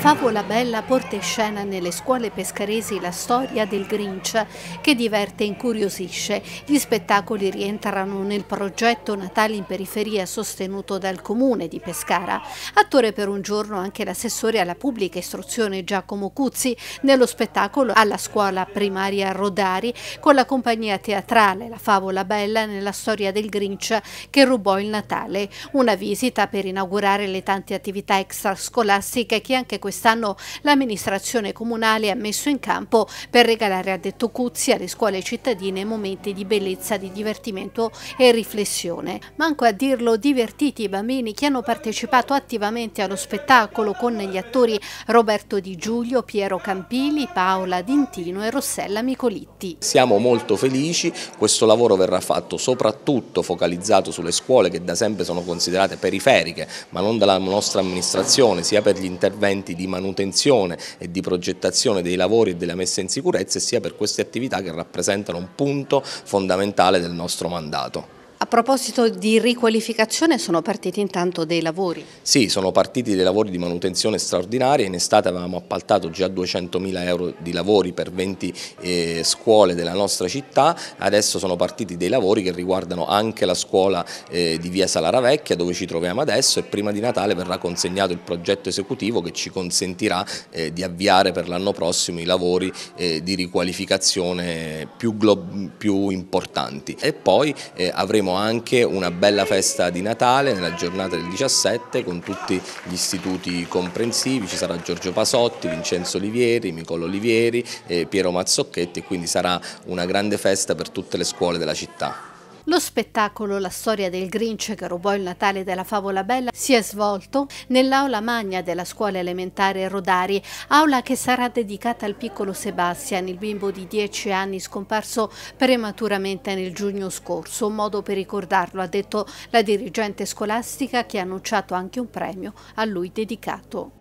favola bella porta in scena nelle scuole pescaresi la storia del Grinch che diverte e incuriosisce. Gli spettacoli rientrano nel progetto Natale in periferia sostenuto dal comune di Pescara. Attore per un giorno anche l'assessore alla pubblica istruzione Giacomo Cuzzi nello spettacolo alla scuola primaria Rodari con la compagnia teatrale La favola bella nella storia del Grinch che rubò il Natale. Una visita per inaugurare le tante attività extrascolastiche che anche quest'anno l'amministrazione comunale ha messo in campo per regalare a detto Cuzzi alle scuole cittadine momenti di bellezza, di divertimento e riflessione. Manco a dirlo divertiti i bambini che hanno partecipato attivamente allo spettacolo con gli attori Roberto Di Giulio, Piero Campili, Paola Dintino e Rossella Micolitti. Siamo molto felici, questo lavoro verrà fatto soprattutto focalizzato sulle scuole che da sempre sono considerate periferiche ma non dalla nostra amministrazione sia per gli interventi di manutenzione e di progettazione dei lavori e della messa in sicurezza sia per queste attività che rappresentano un punto fondamentale del nostro mandato. Proposito di riqualificazione sono partiti intanto dei lavori? Sì, sono partiti dei lavori di manutenzione straordinaria, in estate avevamo appaltato già 200.000 euro di lavori per 20 eh, scuole della nostra città, adesso sono partiti dei lavori che riguardano anche la scuola eh, di via Salara Vecchia dove ci troviamo adesso e prima di Natale verrà consegnato il progetto esecutivo che ci consentirà eh, di avviare per l'anno prossimo i lavori eh, di riqualificazione più, più importanti. E poi eh, avremo faremo anche una bella festa di Natale nella giornata del 17 con tutti gli istituti comprensivi, ci sarà Giorgio Pasotti, Vincenzo Olivieri, Nicolo Olivieri, eh, Piero Mazzocchetti e quindi sarà una grande festa per tutte le scuole della città. Lo spettacolo La storia del Grinch che rubò il Natale della favola bella si è svolto nell'aula magna della scuola elementare Rodari, aula che sarà dedicata al piccolo Sebastian, il bimbo di 10 anni scomparso prematuramente nel giugno scorso. Un modo per ricordarlo, ha detto la dirigente scolastica che ha annunciato anche un premio a lui dedicato.